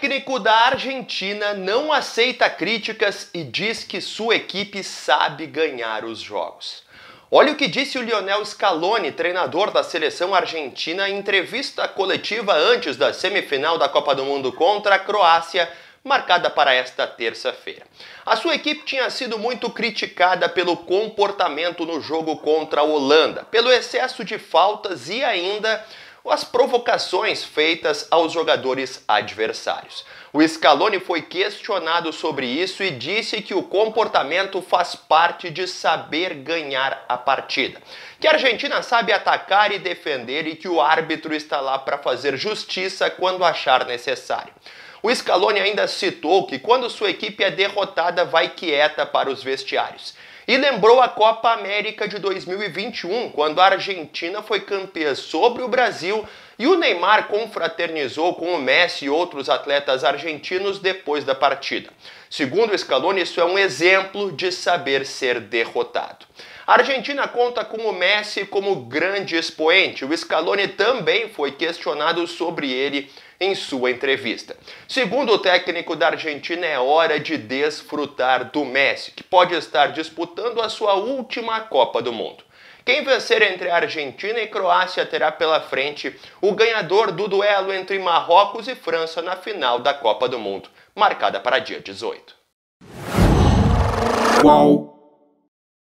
técnico da Argentina não aceita críticas e diz que sua equipe sabe ganhar os jogos. Olha o que disse o Lionel Scaloni, treinador da seleção argentina, em entrevista coletiva antes da semifinal da Copa do Mundo contra a Croácia, marcada para esta terça-feira. A sua equipe tinha sido muito criticada pelo comportamento no jogo contra a Holanda, pelo excesso de faltas e ainda as provocações feitas aos jogadores adversários. O Scaloni foi questionado sobre isso e disse que o comportamento faz parte de saber ganhar a partida. Que a Argentina sabe atacar e defender e que o árbitro está lá para fazer justiça quando achar necessário. O Scaloni ainda citou que quando sua equipe é derrotada, vai quieta para os vestiários. E lembrou a Copa América de 2021, quando a Argentina foi campeã sobre o Brasil e o Neymar confraternizou com o Messi e outros atletas argentinos depois da partida. Segundo o Scaloni, isso é um exemplo de saber ser derrotado. A Argentina conta com o Messi como grande expoente. O Scaloni também foi questionado sobre ele em sua entrevista. Segundo o técnico da Argentina, é hora de desfrutar do Messi, que pode estar disputando a sua última Copa do Mundo. Quem vencer entre Argentina e Croácia terá pela frente o ganhador do duelo entre Marrocos e França na final da Copa do Mundo, marcada para dia 18. Qual?